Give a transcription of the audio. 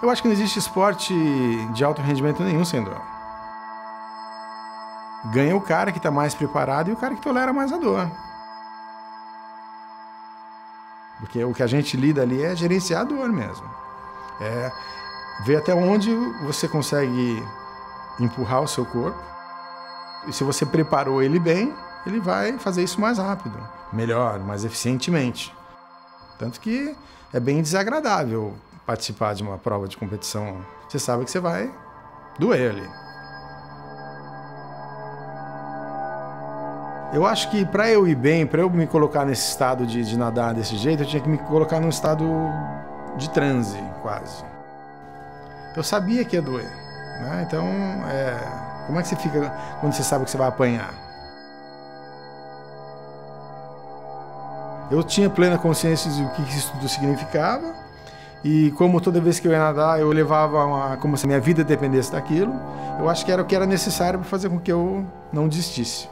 Eu acho que não existe esporte de alto rendimento nenhum sem dor. Ganha o cara que está mais preparado e o cara que tolera mais a dor. Porque o que a gente lida ali é gerenciar a dor mesmo. É ver até onde você consegue empurrar o seu corpo. E se você preparou ele bem, ele vai fazer isso mais rápido, melhor, mais eficientemente. Tanto que é bem desagradável participar de uma prova de competição. Você sabe que você vai doer ali. Eu acho que para eu ir bem, para eu me colocar nesse estado de, de, nadar desse jeito, eu tinha que me colocar num estado de transe, quase. Eu sabia que ia doer. Né? Então, é, como é que você fica quando você sabe que você vai apanhar? Eu tinha plena consciência do que isso tudo significava. E como toda vez que eu ia nadar, eu levava uma, como se a minha vida dependesse daquilo, eu acho que era o que era necessário para fazer com que eu não desistisse.